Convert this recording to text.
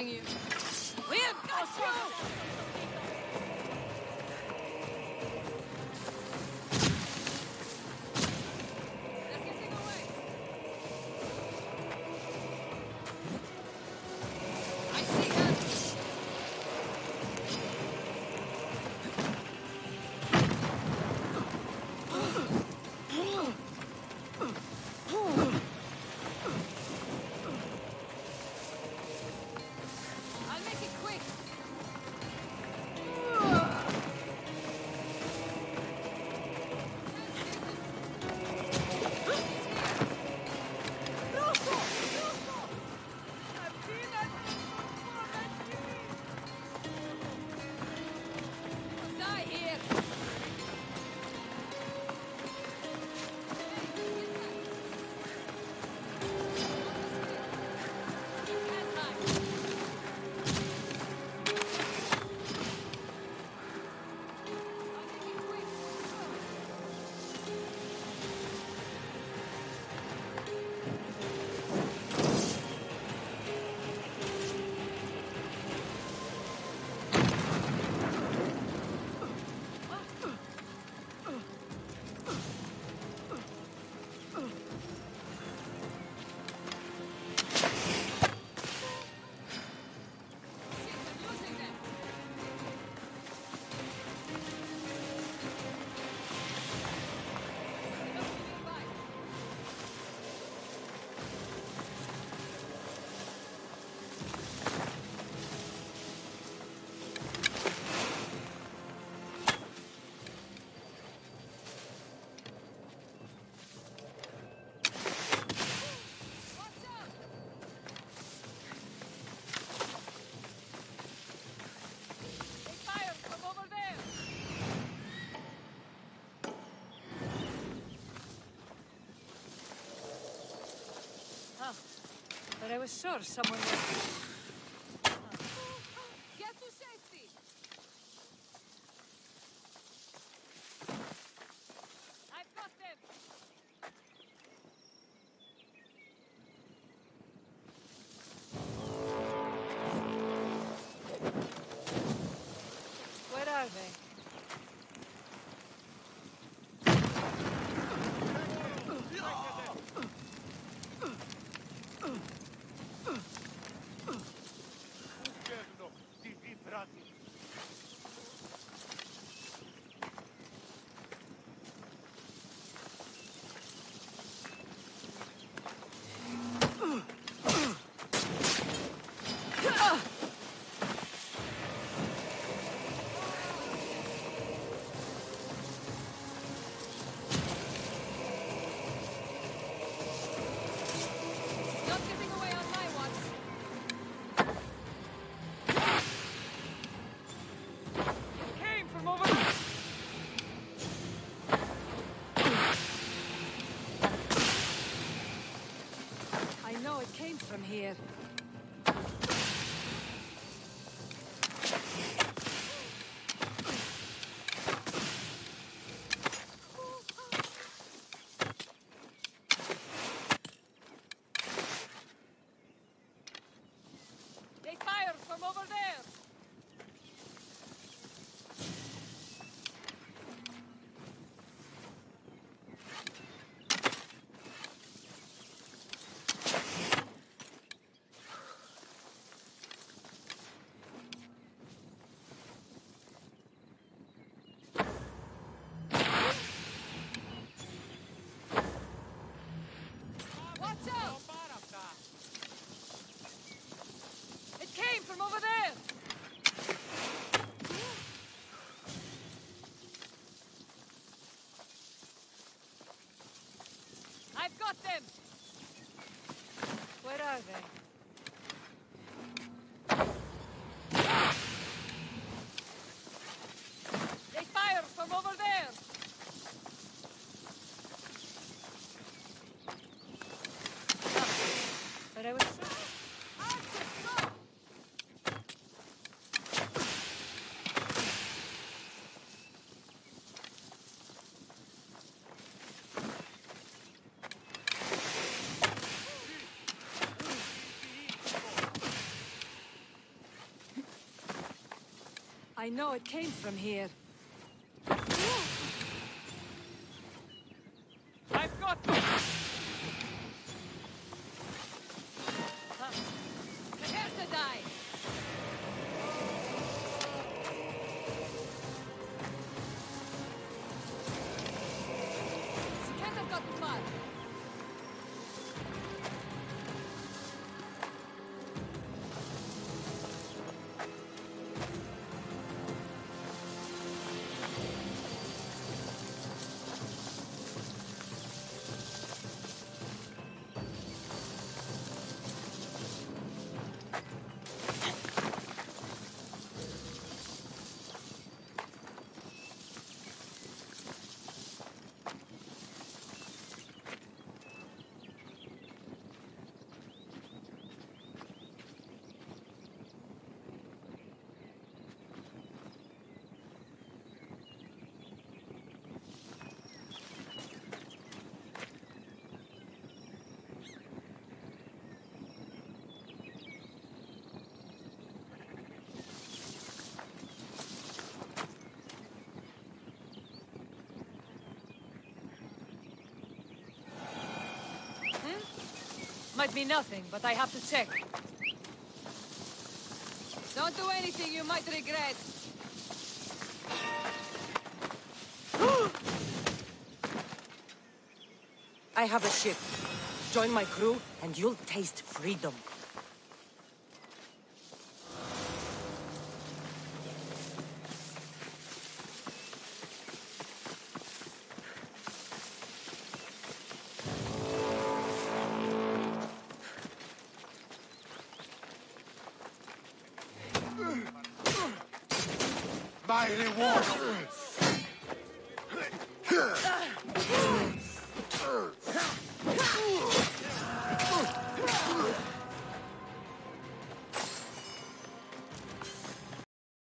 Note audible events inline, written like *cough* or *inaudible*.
you. We have got you! but I was sure someone was... from here. I know it came from here. Might be nothing, but I have to check. Don't do anything you might regret. *gasps* I have a ship. Join my crew, and you'll taste freedom. mighty warrior.